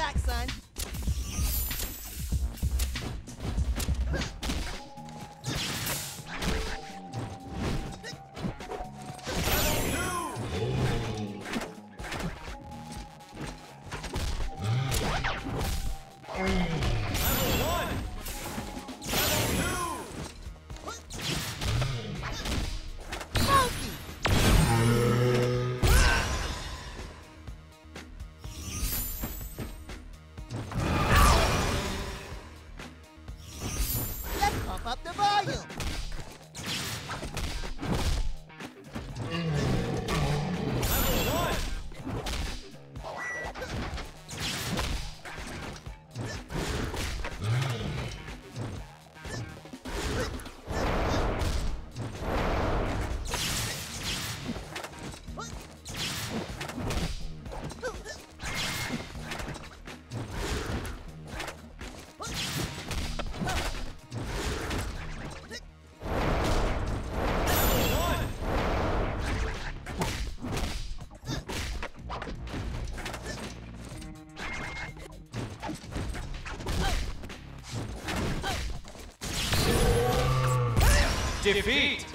back, son. Oh. Defeat.